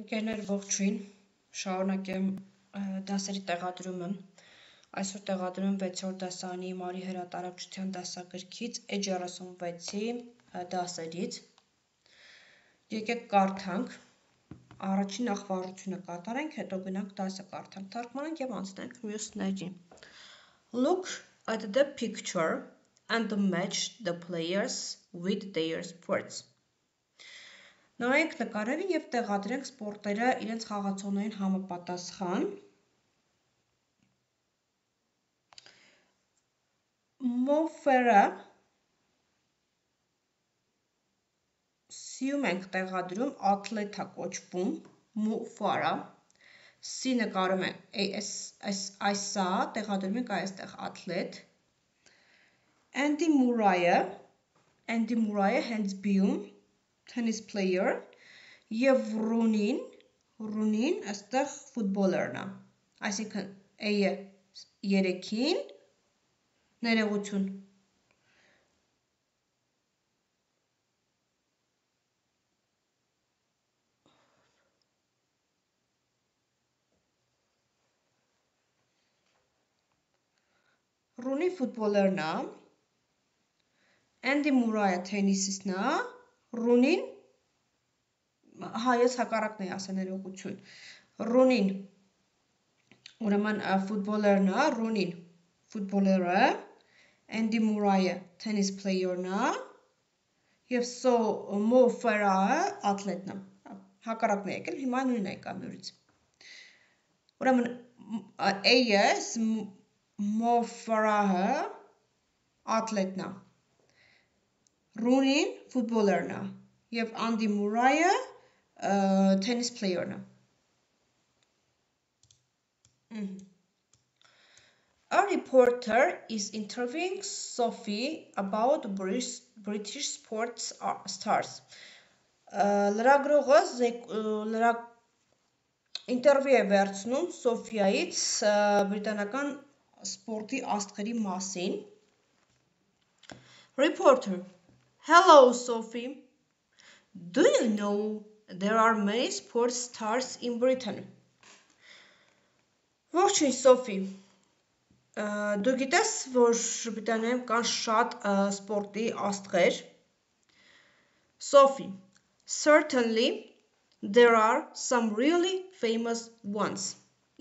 Ընկերներ ողջույն, շարունակեմ դասերի տեղադրումը։ Այսօր տեղադրում եմ 6-րդ դասարանի Մարի հրատարակչության դասագրքից էջ 36-ի դասերից։ Եկեք կարդանք, առաջին ախվարությունը կատարենք, հետո գնանք դասը կարդանք, թարգմանենք և անցնենք մյուսներին։ Look at the picture and match the players with their sports։ Նայենք նկարերին եւ տեղադրենք սպորտերը իրենց խաղացողներին համապատասխան։ Մոֆերը սիում ենք տեղադրում աթլետա կոչվում, մոֆարա C նկարում ենք այս այսա տեղադրում ենք այստեղ աթլետ Andy Murray-ը Andy Murray-ը հենց B-ում tennis player եւ Ռունին, Ռունին այստեղ ֆուտբոլերն է։ Այսինքն A-ը 3-ին ներողություն Ռունի ֆուտբոլերն է, Andy Murray-ը թենիսիստն է, Ռունին հա ես հակառակն էի ասել ներողություն։ Ռունին ուրեմն ֆուտբոլերն է, Ռունին ֆուտբոլերը, Andy Murray-ը tennis player-ն է եւ So Mo Farah-ը աթլետն է։ Հակառակն է եկել, հիմա նույնն է եկա նորից։ Ուրեմն A-ը Mo Farah-ը աթլետն է։ Ռունին ֆուտբոլերն է եւ Andy Murray-ը tennis player-ն է։ A reporter is interviewing Sophie about British sports stars։ Լրագրողը լրա ինտերվյու է վերցնում Սոֆիայից բրիտանական սպորտի աստղերի մասին։ Reporter Hello, Sophie. Do you know there are many sports stars in Britain? Ողջույն, Սոֆի։ Դու գիտես, որ Բրիտանիայում կան շատ սպորտի աստղեր։ Sophie Certainly there are some really famous ones։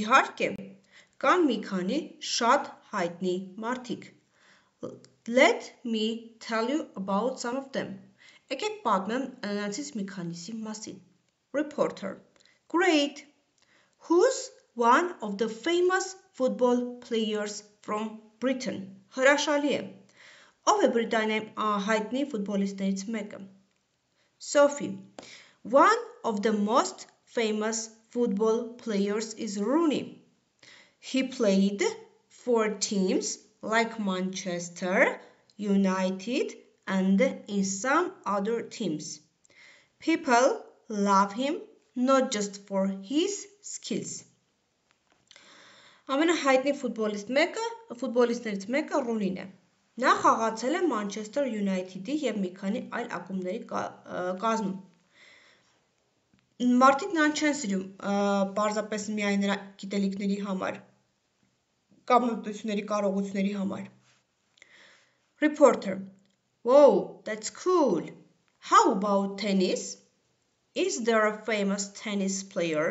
Իհարկե, կան մի քանի շատ հայտնի մարդիկ։ Let me tell you about some of them. Եկեք պատմեմ նրանցից մի քանիսի մասին։ Reporter. Great. Who's one of the famous football players from Britain? Հրաշալի է։ Ով է Բրիտանիայի հայտնի ֆուտբոլիստներից մեկը։ Sophie. One of the most famous football players is Rooney. He played for teams like Manchester United and in some other teams. People love him not just for his skills. Ամենահայտնի ֆուտբոլիստ մեկը, ֆուտբոլիստներից մեկը Ռունին է։ Նա խաղացել է Manchester United-ի եւ մի քանի այլ ակումբների կազմում։ Մարդիկ նրան չեն սիրում, պարզապես միայն նրա գիտելիքների համար կամ հմտությունների կարողությունների համար։ Reporter. Whoa, that's cool. How about tennis? Is there a famous tennis player?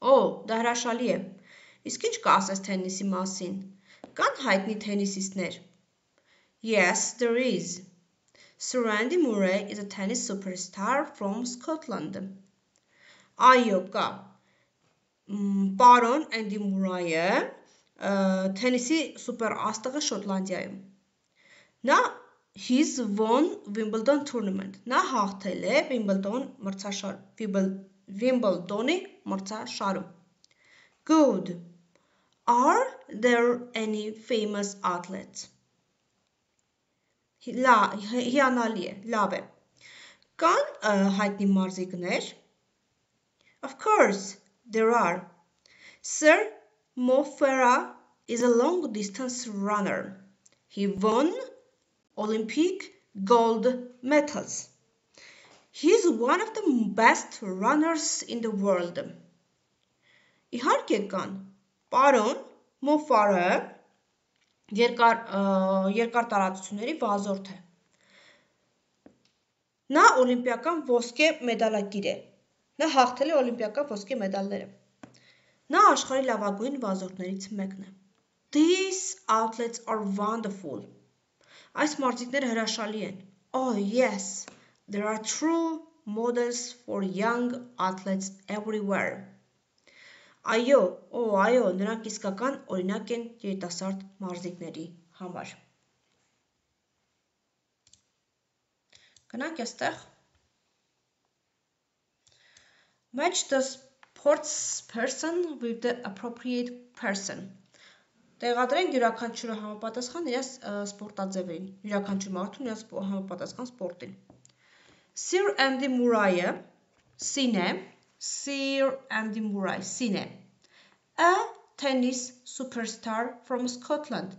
Oh, դա հրաշալի է։ Իսկ ինչ կասես թենիսի մասին։ Կան հայտնի թենիսիստներ։ Yes, there is. Sir Andy Murray is a tennis superstar from Scotland. Այո, կա։ Պարոն Andy Murray-ը թենիսի սուպեր աստղը Շոտլանդիայում։ Նա he's won Wimbledon tournament։ Նա հաղթել է Wimbledon մրցաշար Wimbledon-ի մրցաշարում։ Good. Are there any famous athletes? Լա, հիանալի է, լավ է։ Կան հայտնի մարզիկներ։ Of course, there are. Sir Mo Farah is a long-distance runner. He won Olympic gold medals. He's one of the best runners in the world. Իհարկե կան։ Պարոն Մոֆարը երկար երկար տարածությունների վազորդ է։ Նա օլիմպիական ոսկե մեդալակիր է։ Նա հաղթել է օլիմպիական ոսկե մեդալները։ Նա աշխարհի լավագույն վազորդներից մեկն է։ These outlets are wonderful. Այս մարզիկները հրաշալի են։ Oh yes, there are true models for young athletes everywhere. Այո, օ, այո, նրանք իսկական օրինակ են երիտասարդ մարզիկների համար։ Գնանք այստեղ։ Match the sports person with the appropriate person։ Տեղադրենք յուրաքանչյուրը համապատասխան իր սպորտաձևերին, յուրաքանչյուր մարդուն իր համապատասխան սպորտին։ Sir Andy Murray-ը սին է, Sir Andy Murray, Sine, a tennis superstar from Scotland,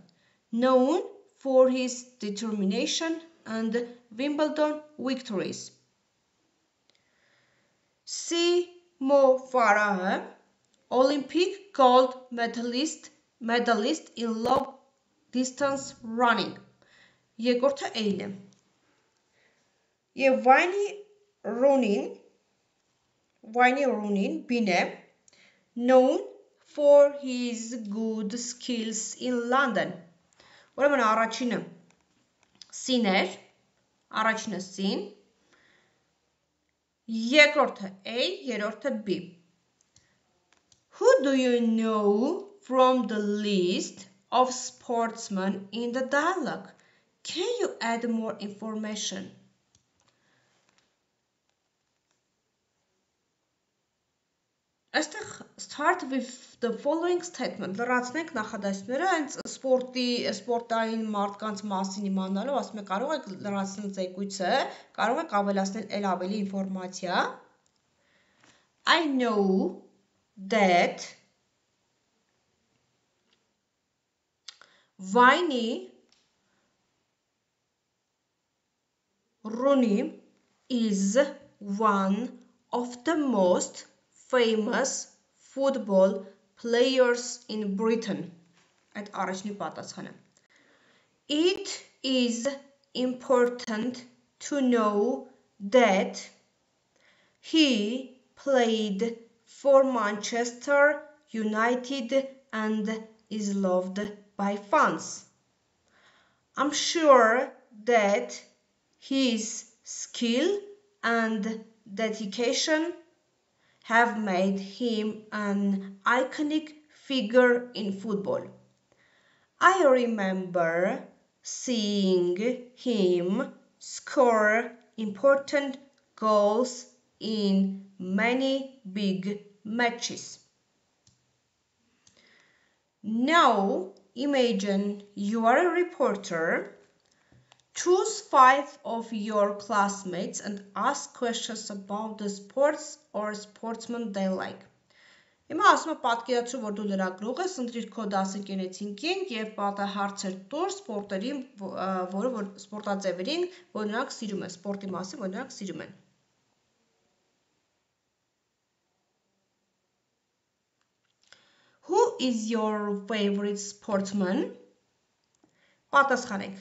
known for his determination and Wimbledon victories. Mo Farah, Olympic gold medalist, medalist in long distance running. Երկրորդը A-ն է։ Եվ Վայնի Ռոնին Wayne Rooney Bine, known for his good skills in London։ Ուրեմն առաջինը sin էր, առաջինը sin, երկրորդը A, երրորդը B։ Who do you know from the list of sportsmen in the dialogue? Can you add more information? Այստեղ start with the following statement. Լրացնենք նախադասությունները հենց սպորտի սպորտային մարդկանց մասին իմանալով ասում եք կարող եք լրացնել զեկույցը կարող եք ավելացնել ել ավելի ինֆորմացիա. I know that Viney Rooney is one of the most famous football players in Britain այդ առաջնի պատասխանը It is important to know that he played for Manchester United and is loved by fans. I'm sure that his skill and dedication have made him an iconic figure in football. I remember seeing him score important goals in many big matches. Now imagine you are a reporter Choose five of your classmates and ask questions about the sports or sportsmen they like. Հիմա ասում եմ պատկերացրու, որ դու լրագրող ես, ընտրիր քո դասընկերեցինքին եւ պատա հարցեր տուր սպորտերի, որը որ սպորտաձևերին, որ նրանք սիրում են, սպորտի մասին, որ նրանք սիրում են։ Who is your favorite sportsman? Պատասխանեք։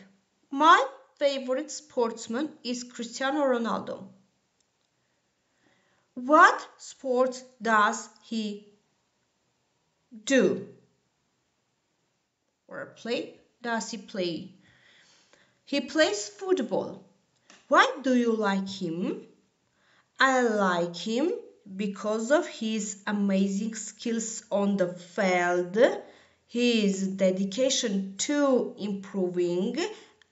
My favorite sportsman is Cristiano Ronaldo. What sport does he do? Or play? Does he play? He plays football. Why do you like him? I like him because of his amazing skills on the field, his dedication to improving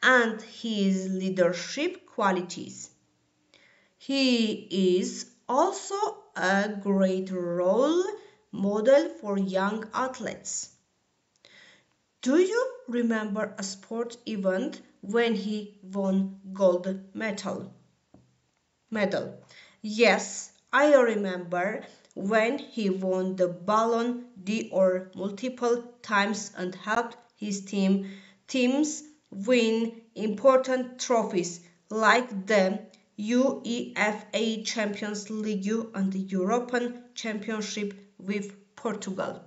and his leadership qualities. He is also a great role model for young athletes. Do you remember a sport event when he won gold medal? Medal. Yes, I remember when he won the Ballon d'Or multiple times and helped his team teams win important trophies like the UEFA Champions League and the European Championship with Portugal.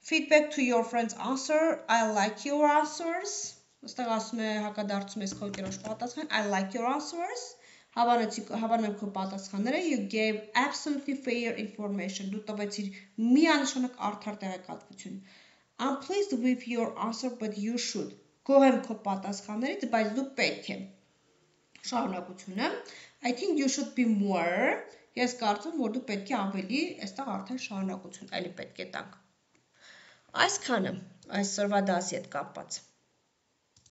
Feedback to your friends answer. I like your answers. Այստեղ ասում է հակադարձում ես քո կերոջ պատասխան. I like your answers. Հավանեցի հավանում եմ քո պատասխանները. You gave absolutely fair information. Դու տվեցիր միանշանակ արդար տեղեկատվություն։ I'm pleased with your answer, but you should։ Գոհ եմ քո պատասխաններից, բայց դու պետք է։ Շարունակությունը. I think you should be more։ Ես կարծում որ դու պետք է ավելի, այստեղ արդեն շարունակություն, էլի պետք է տանք։ Այսքանը այսօրվա դասի հետ կապված։